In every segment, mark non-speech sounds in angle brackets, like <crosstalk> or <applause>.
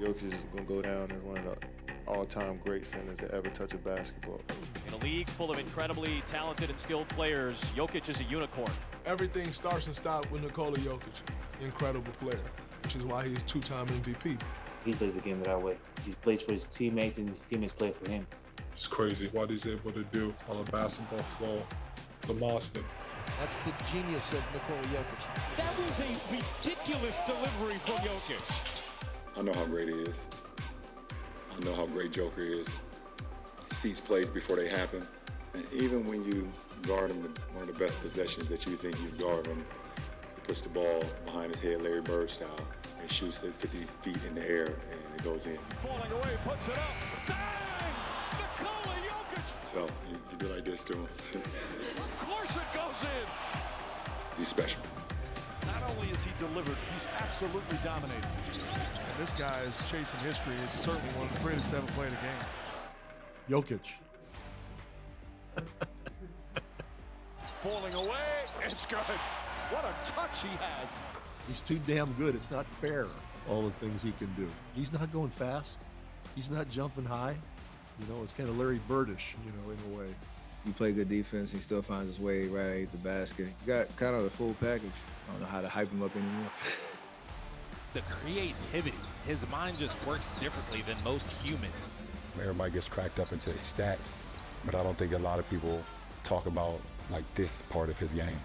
Jokic is going to go down as one of the all-time great centers to ever touch a basketball. In a league full of incredibly talented and skilled players, Jokic is a unicorn. Everything starts and stops with Nikola Jokic. Incredible player, which is why he's two-time MVP. He plays the game that way. He plays for his teammates and his teammates play for him. It's crazy what he's able to do on a basketball floor. It's a monster. That's the genius of Nikola Jokic. That was a ridiculous delivery from Jokic. I know how great he is. I know how great Joker is. He sees plays before they happen. And even when you guard him, with one of the best possessions that you think you guard him, he puts the ball behind his head, Larry Bird style, and shoots it 50 feet in the air, and it goes in. Falling away, puts it up. Bang! Nikola Jokic! So you, you do like this to him. <laughs> of course it goes in! He's special. Not only is he delivered, he's absolutely dominated. And this guy is chasing history. He's certainly one of the greatest to ever play the game. Jokic. <laughs> Falling away, it's good. What a touch he has. He's too damn good. It's not fair, all the things he can do. He's not going fast. He's not jumping high. You know, it's kind of Larry Birdish, you know, in a way. You play good defense, he still finds his way right at the basket. You got kind of the full package. I don't know how to hype him up anymore. <laughs> the creativity. His mind just works differently than most humans. Everybody gets cracked up into his stats, but I don't think a lot of people talk about like this part of his game.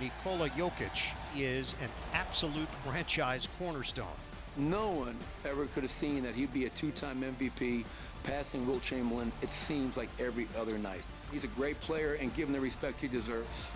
Nikola Jokic is an absolute franchise cornerstone. No one ever could have seen that he'd be a two-time MVP, passing Wilt Chamberlain, it seems like every other night. He's a great player and give him the respect he deserves.